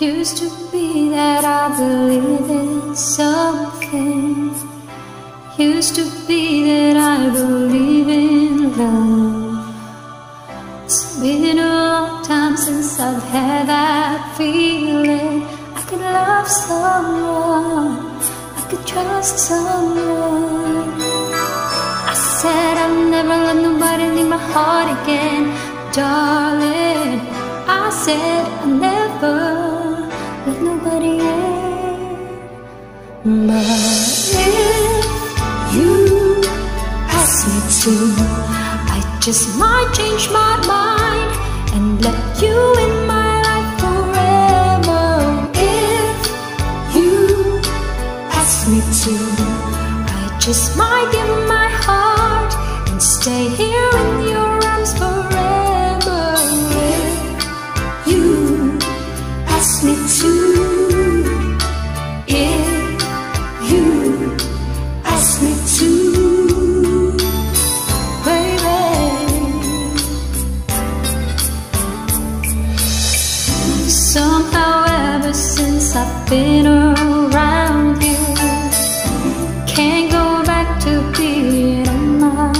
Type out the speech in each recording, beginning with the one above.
Used to be that I believed in something. Used to be that I believe in love. It's been a long time since I've had that feeling. I could love someone, I could trust someone. I said I'll never let nobody leave my heart again, darling. I said I'll never But if you ask me to, I just might change my mind and let you in my life forever. If you ask me to, I just might give my heart and stay here in your arms forever. I've been around you, can't go back to being on my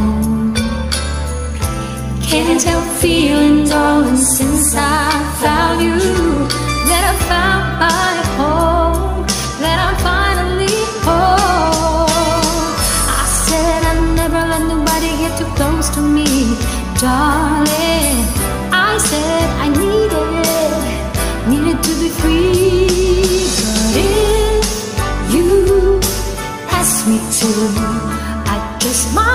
own. Can't help feeling, darling, since I found you, that I found my home, that I'm finally home. I said I'd never let nobody get too close to me, darling. I said I needed, needed to be free.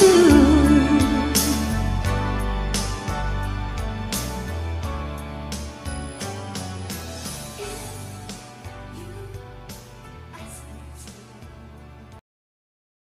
to